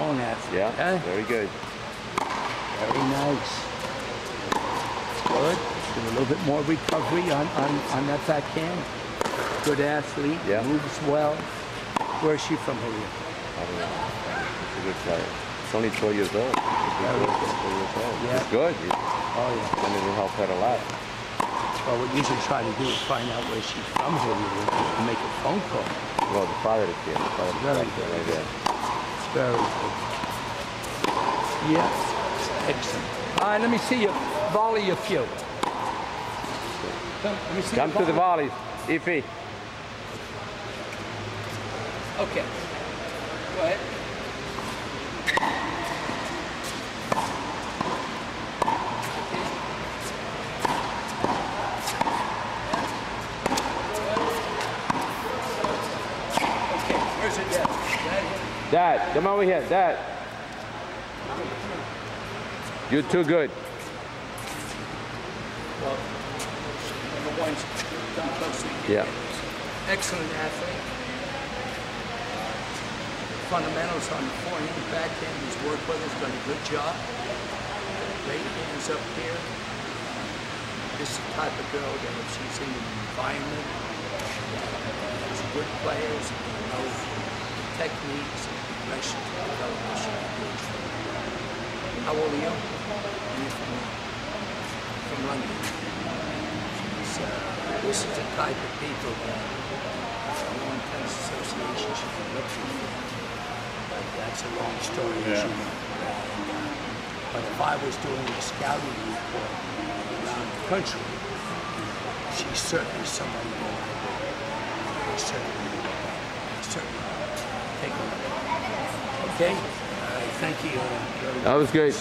athlete. Yeah, huh? very good. Very nice. Good. Do a little bit more recovery on, on, on that backhand. Good athlete. Yeah. Moves well. Where's she from, Julio? I don't know. He's a good player. It's only 12 years old. Very good. good. 12 years old. Yeah. He's good. Oh, yeah. going to help her a lot. Well, what you should try to do is find out where she's from, Julio, and make a phone call. Well, the father is here. The father is right there. Very good. Yeah. Excellent. All right, let me see you volley a few. Come, let me see Come to the volley. volleys. Ify. Okay. Go ahead. Okay, where's it at? Right here. Dad, come over here. Dad. You're too good. Yeah. Excellent athlete. Fundamentals on the forehand, backhand, he's worked with us, done a good job. Great hands up here. This is the type of girl that if she's in an environment, she's a good player, she knows the techniques and progression to development she can do. How old are you? You're from, from London. She's, uh, this is the type of people that the Lawn Tennis Association should be looking for. But that's a long story, Yeah. you know. Uh, but if I was doing a scouting report around the country, she's certainly somebody that I would certainly Okay? Right, thank you. uh, That was good.